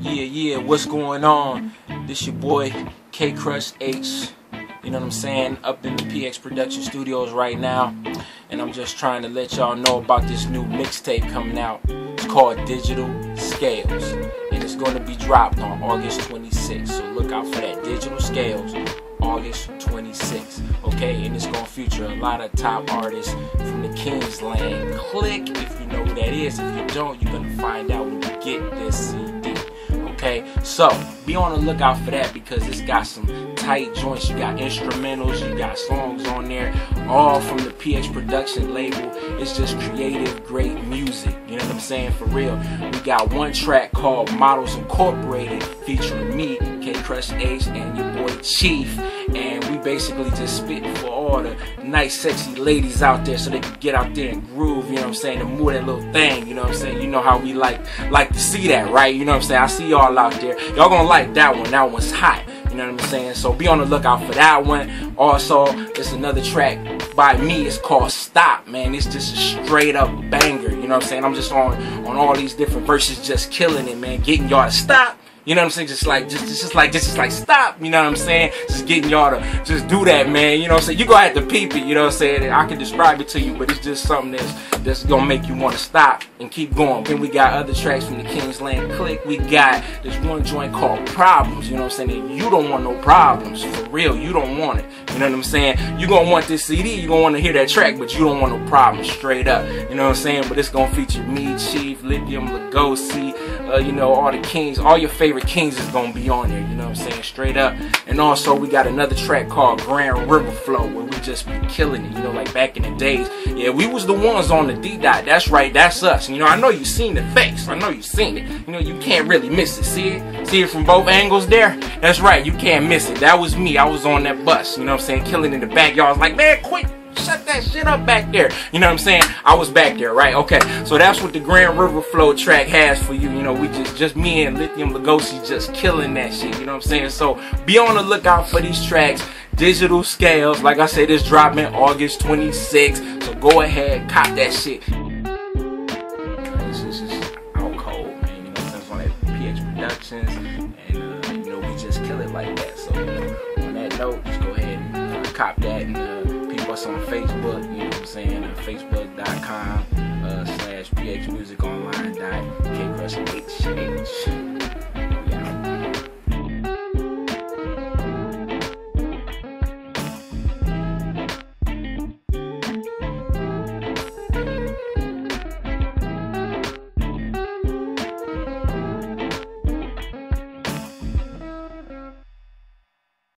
Yeah, yeah, what's going on? This your boy K-Krush-h. You know what I'm saying? Up in the PX Production Studios right now. And I'm just trying to let y'all know about this new mixtape coming out. It's called Digital Scalez. And it's going to be dropped on August 26th. So look out for that. Digital Scalez, August 26th. Okay? And it's going to feature a lot of top artists from the Kingsland. Click if you know who that is. If you don't, you're to find out when you get this. Okay, so be on the lookout for that because it's got some tight joints. You got instrumentals, you got songs on there, all from the PH Production label. It's just creative, great music. You know what I'm saying? For real. We got one track called Models Incorporated featuring me, Krush-h, and your boy Chief. And we basically just spitting for all the nice, sexy ladies out there so they can get out there and groove, you know what I'm saying, and move that little thing, you know what I'm saying? You know how we like like to see that, right? You know what I'm saying? I see y'all out there. Y'all gonna like that one. That one's hot. You know what I'm saying? So be on the lookout for that one. Also, there's another track by me. It's called Stop, man. It's just a straight up banger. You know what I'm saying? I'm just on on all these different verses, just killing it, man. Getting y'all to stop. You know what I'm saying? Just like, just, just like, just, just like, stop. You know what I'm saying? Just getting y'all to just do that, man. You know what I'm saying? You gonna have to peep it. You know what I'm saying? I can describe it to you, but it's just something that's that's gonna make you want to stop and keep going. Then we got other tracks from the Kingsland Click. We got this one joint called Problems. You know what I'm saying? And you don't want no problems for real. You don't want it. You know what I'm saying? You gonna want this CD. You gonna want to hear that track, but you don't want no problems. Straight up. You know what I'm saying? But it's gonna feature me, Chief, Lithium, Lugosi, uh, you know, all the kings, all your favorite kings is gonna be on there, you know what I'm saying, straight up. And also we got another track called Grand River Flow where we just be killing it, you know, like back in the days. Yeah, we was the ones on the D dot. That's right, that's us. You know, I know you seen the face. I know you seen it. You know, you can't really miss it. See it? See it from both angles there? That's right, you can't miss it. That was me. I was on that bus, you know what I'm saying, killing in the backyard. I was like, man, quick shut that shit up back there. You know what I'm saying? I was back there, right? Okay. So that's what the Grand River Flow track has for you. You know, we just just me and Lithium Lugosi just killing that shit. You know what I'm saying? So be on the lookout for these tracks. Digital Scalez, like I said, it's dropping August 26th. So go ahead, cop that shit. This is just out cold. You know, that's that Productions, and uh, you know we just kill it like that. So on that note, just go ahead and uh, cop that and. Uh, us on Facebook, you know what I'm saying, facebook.com uh, slash pxmusiconline dot